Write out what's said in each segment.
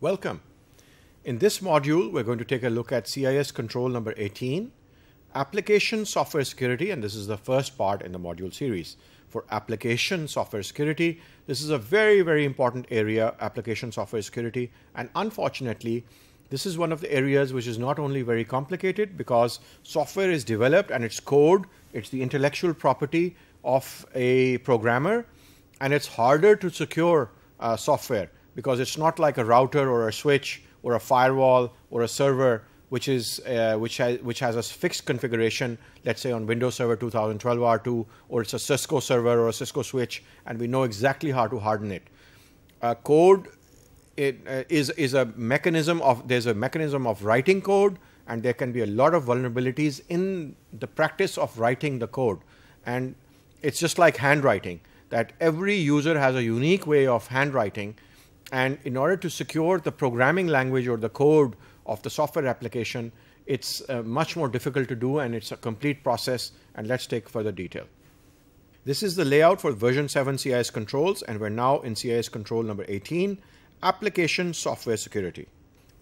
Welcome. In this module, we're going to take a look at CIS control number 18, application software security, and this is the first part in the module series. For application software security, this is a very, very important area, application software security, and unfortunately, this is one of the areas which is not only very complicated because software is developed and it's code, it's the intellectual property of a programmer, and it's harder to secure uh, software because it's not like a router or a switch or a firewall or a server which is uh, which has which has a fixed configuration let's say on windows server 2012 r2 or it's a cisco server or a cisco switch and we know exactly how to harden it. Uh, code it, uh, is is a mechanism of there's a mechanism of writing code and there can be a lot of vulnerabilities in the practice of writing the code. And it's just like handwriting that every user has a unique way of handwriting and in order to secure the programming language or the code of the software application, it's uh, much more difficult to do and it's a complete process. And let's take further detail. This is the layout for version 7 CIS controls, and we're now in CIS control number 18, application software security.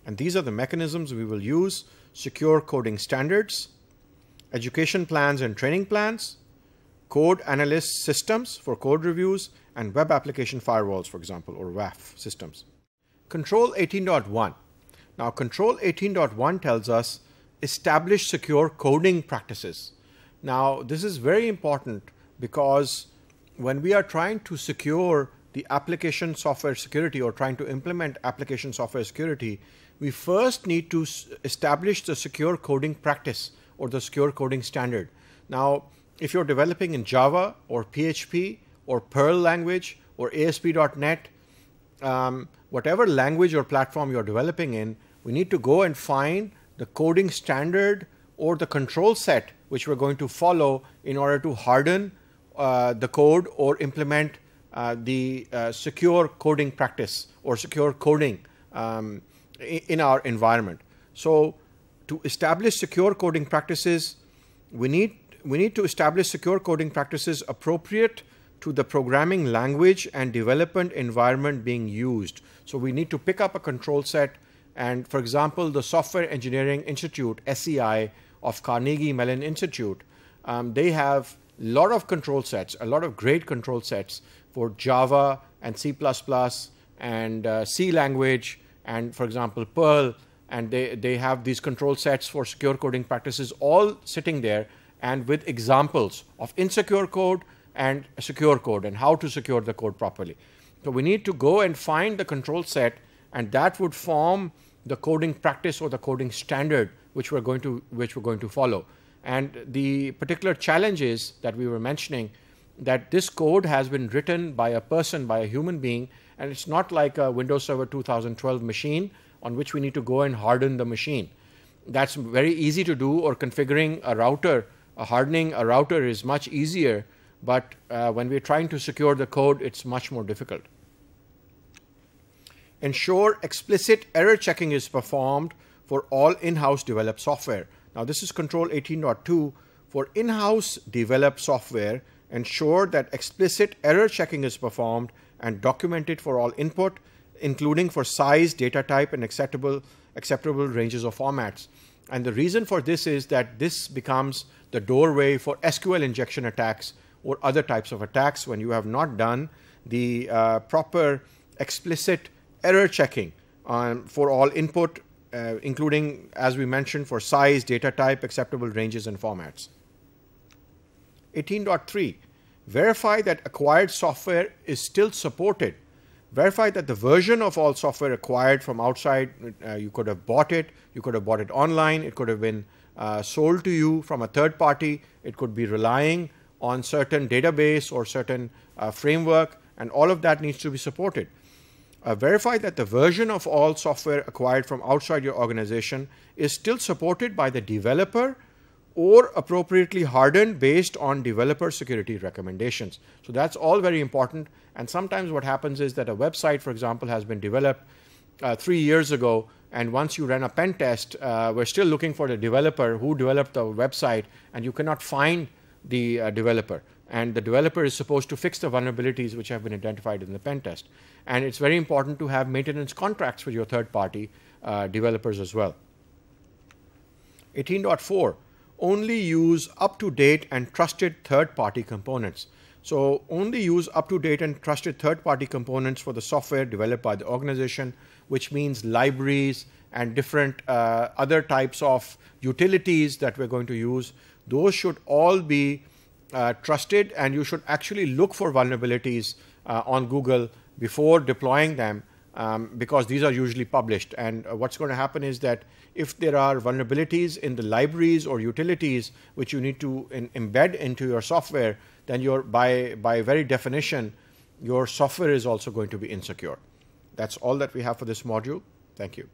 And these are the mechanisms we will use secure coding standards, education plans and training plans, code analyst systems for code reviews, and web application firewalls, for example, or WAF systems. Control 18.1. Now, Control 18.1 tells us establish secure coding practices. Now, this is very important because when we are trying to secure the application software security or trying to implement application software security, we first need to establish the secure coding practice or the secure coding standard. Now, if you're developing in Java or PHP or Perl language or ASP.NET, um, whatever language or platform you're developing in, we need to go and find the coding standard or the control set which we're going to follow in order to harden uh, the code or implement uh, the uh, secure coding practice or secure coding um, in our environment. So to establish secure coding practices, we need, we need to establish secure coding practices appropriate to the programming language and development environment being used. So we need to pick up a control set and for example, the Software Engineering Institute, SEI of Carnegie Mellon Institute, um, they have a lot of control sets, a lot of great control sets for Java and C++ and uh, C language and for example, Perl. And they, they have these control sets for secure coding practices all sitting there and with examples of insecure code and secure code and how to secure the code properly. So we need to go and find the control set and that would form the coding practice or the coding standard which we're going to which we're going to follow. And the particular challenges that we were mentioning that this code has been written by a person, by a human being, and it's not like a Windows Server 2012 machine on which we need to go and harden the machine. That's very easy to do, or configuring a router, hardening a router is much easier but uh, when we're trying to secure the code, it's much more difficult. Ensure explicit error checking is performed for all in-house developed software. Now this is control 18.2 for in-house developed software. Ensure that explicit error checking is performed and documented for all input, including for size, data type, and acceptable, acceptable ranges of formats. And the reason for this is that this becomes the doorway for SQL injection attacks or other types of attacks when you have not done the uh, proper explicit error checking um, for all input, uh, including, as we mentioned, for size, data type, acceptable ranges, and formats. 18.3 Verify that acquired software is still supported. Verify that the version of all software acquired from outside, uh, you could have bought it, you could have bought it online, it could have been uh, sold to you from a third party, it could be relying on certain database or certain uh, framework, and all of that needs to be supported. Uh, verify that the version of all software acquired from outside your organization is still supported by the developer or appropriately hardened based on developer security recommendations. So that's all very important. And sometimes what happens is that a website, for example, has been developed uh, three years ago, and once you run a pen test, uh, we're still looking for the developer who developed the website, and you cannot find the uh, developer. and the developer is supposed to fix the vulnerabilities which have been identified in the pen test. And it's very important to have maintenance contracts with your third party uh, developers as well. 18.4 only use up to date and trusted third party components. So, only use up to date and trusted third party components for the software developed by the organization, which means libraries and different uh, other types of utilities that we're going to use. Those should all be uh, trusted, and you should actually look for vulnerabilities uh, on Google before deploying them um, because these are usually published. And uh, what's going to happen is that if there are vulnerabilities in the libraries or utilities which you need to in, embed into your software, then you're by by very definition, your software is also going to be insecure. That's all that we have for this module. Thank you.